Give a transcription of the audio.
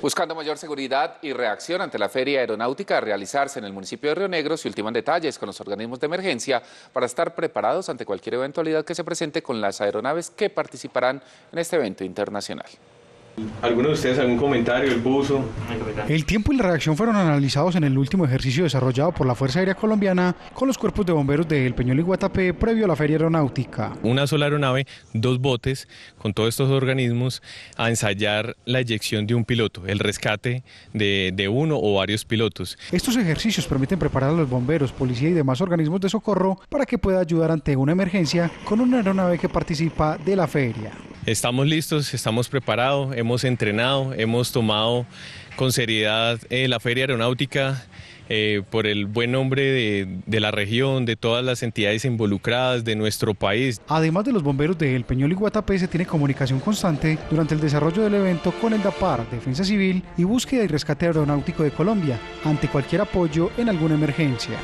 Buscando mayor seguridad y reacción ante la feria aeronáutica a realizarse en el municipio de Río Negro, se ultiman detalles con los organismos de emergencia para estar preparados ante cualquier eventualidad que se presente con las aeronaves que participarán en este evento internacional. ¿Alguno de ustedes algún comentario, el buzo? El tiempo y la reacción fueron analizados en el último ejercicio desarrollado por la Fuerza Aérea Colombiana con los cuerpos de bomberos de El Peñol y Guatapé previo a la feria aeronáutica. Una sola aeronave, dos botes con todos estos organismos a ensayar la eyección de un piloto, el rescate de, de uno o varios pilotos. Estos ejercicios permiten preparar a los bomberos, policía y demás organismos de socorro para que pueda ayudar ante una emergencia con una aeronave que participa de la feria. Estamos listos, estamos preparados, hemos entrenado, hemos tomado con seriedad eh, la feria aeronáutica. Eh, por el buen nombre de, de, la región, de todas las entidades involucradas, de nuestro país. Además de los bomberos de El Peñol y Guatapé, se tiene comunicación constante durante el desarrollo del evento con el DAPAR, Defensa Civil y Búsqueda y Rescate Aeronáutico de Colombia, ante cualquier apoyo en alguna emergencia.